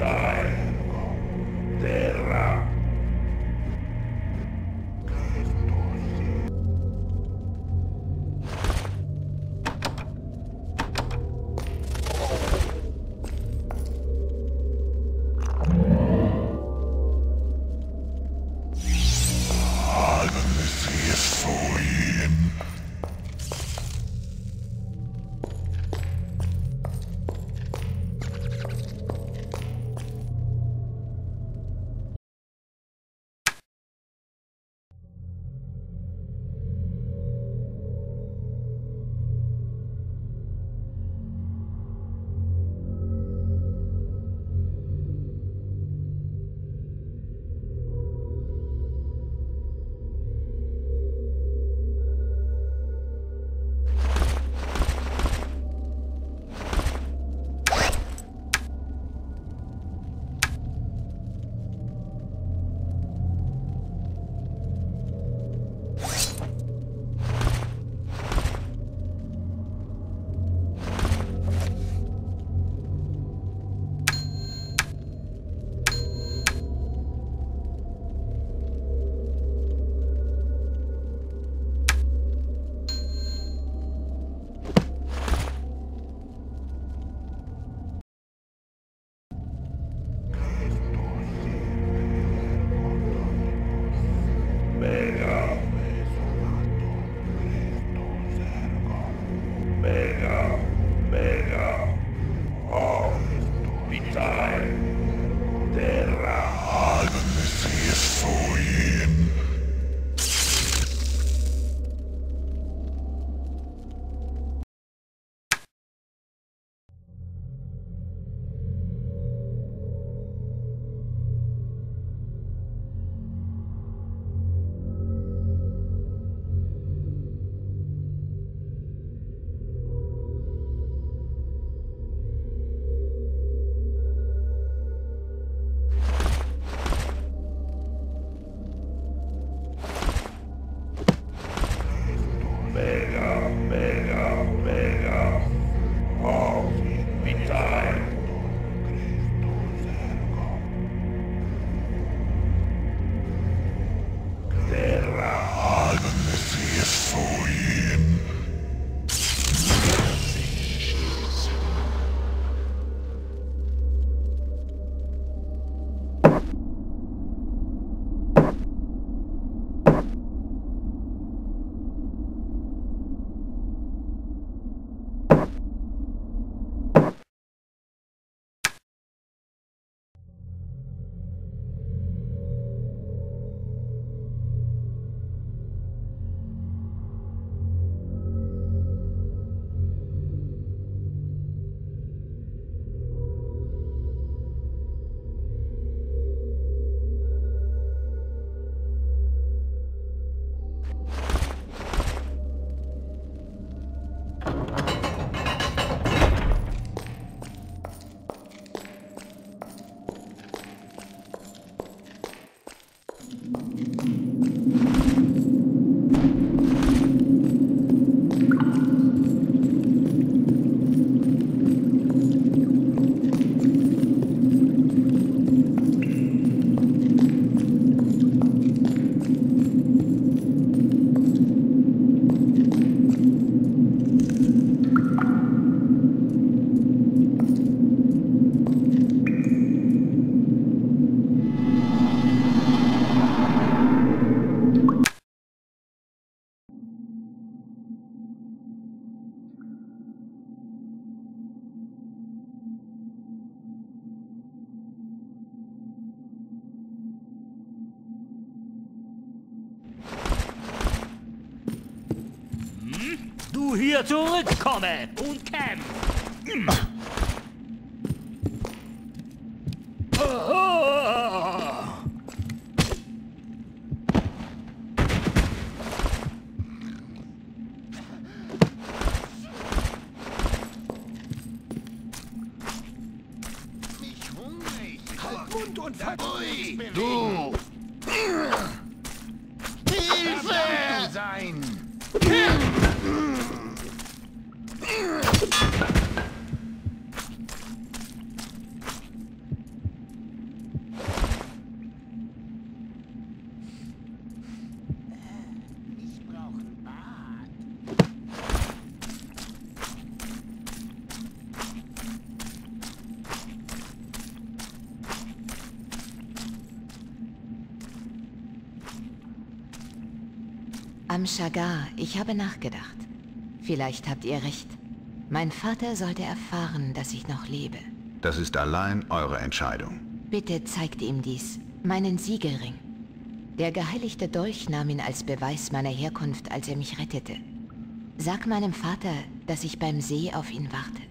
die. Du hier zurückkomme und kämpf. Mund und Ui, du! Amshagar, ich habe nachgedacht. Vielleicht habt ihr recht. Mein Vater sollte erfahren, dass ich noch lebe. Das ist allein eure Entscheidung. Bitte zeigt ihm dies, meinen Siegelring. Der geheiligte Dolch nahm ihn als Beweis meiner Herkunft, als er mich rettete. Sag meinem Vater, dass ich beim See auf ihn warte.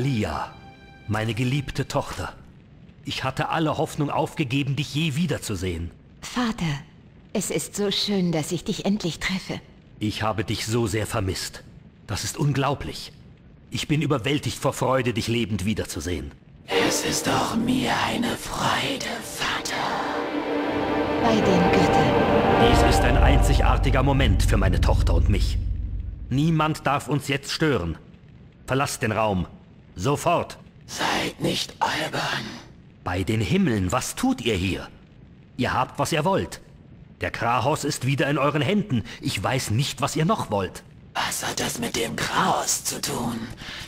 Alia, meine geliebte Tochter. Ich hatte alle Hoffnung aufgegeben, dich je wiederzusehen. Vater, es ist so schön, dass ich dich endlich treffe. Ich habe dich so sehr vermisst. Das ist unglaublich. Ich bin überwältigt vor Freude, dich lebend wiederzusehen. Es ist auch mir eine Freude, Vater. Bei den Göttern. Dies ist ein einzigartiger Moment für meine Tochter und mich. Niemand darf uns jetzt stören. Verlasst den Raum. Sofort. Seid nicht albern. Bei den Himmeln, was tut ihr hier? Ihr habt, was ihr wollt. Der Krahos ist wieder in euren Händen. Ich weiß nicht, was ihr noch wollt. Was hat das mit dem Chaos zu tun?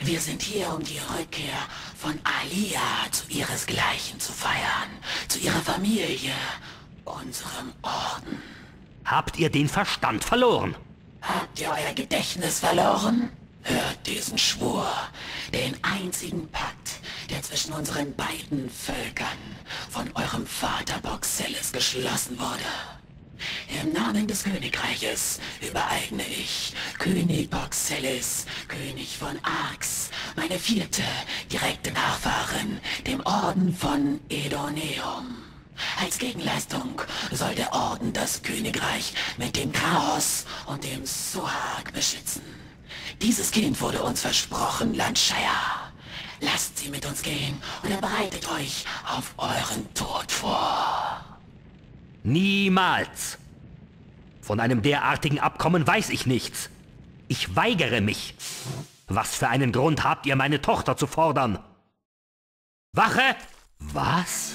Wir sind hier, um die Rückkehr von Alia zu ihresgleichen zu feiern. Zu ihrer Familie, unserem Orden. Habt ihr den Verstand verloren? Habt ihr euer Gedächtnis verloren? Hört diesen Schwur, den einzigen Pakt, der zwischen unseren beiden Völkern von eurem Vater Boxelis geschlossen wurde. Im Namen des Königreiches übereigne ich König Boxelis, König von Arx, meine vierte direkte Nachfahrin, dem Orden von Edoneum. Als Gegenleistung soll der Orden das Königreich mit dem Chaos und dem Suhag beschützen. Dieses Kind wurde uns versprochen, Landshire. Lasst sie mit uns gehen und bereitet euch auf euren Tod vor. Niemals. Von einem derartigen Abkommen weiß ich nichts. Ich weigere mich. Was für einen Grund habt ihr, meine Tochter zu fordern? Wache? Was?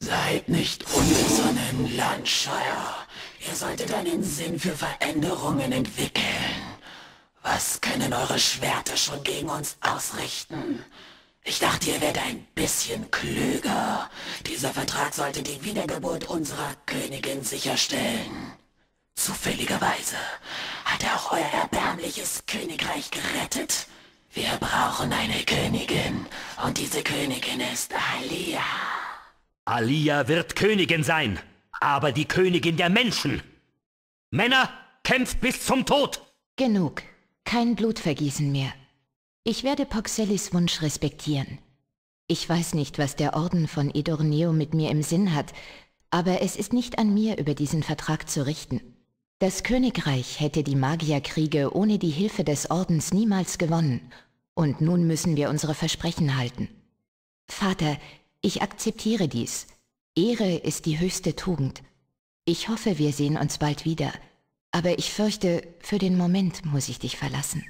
Seid nicht unbesonnen, Landshire. Ihr solltet einen Sinn für Veränderungen entwickeln. Was können eure Schwerter schon gegen uns ausrichten? Ich dachte, ihr werdet ein bisschen klüger. Dieser Vertrag sollte die Wiedergeburt unserer Königin sicherstellen. Zufälligerweise hat er auch euer erbärmliches Königreich gerettet. Wir brauchen eine Königin und diese Königin ist Alia. Alia wird Königin sein, aber die Königin der Menschen. Männer, kämpft bis zum Tod! Genug. Kein Blutvergießen mehr. Ich werde Poxellis Wunsch respektieren. Ich weiß nicht, was der Orden von Edorneo mit mir im Sinn hat, aber es ist nicht an mir, über diesen Vertrag zu richten. Das Königreich hätte die Magierkriege ohne die Hilfe des Ordens niemals gewonnen, und nun müssen wir unsere Versprechen halten. Vater, ich akzeptiere dies. Ehre ist die höchste Tugend. Ich hoffe, wir sehen uns bald wieder, aber ich fürchte, für den Moment muss ich dich verlassen.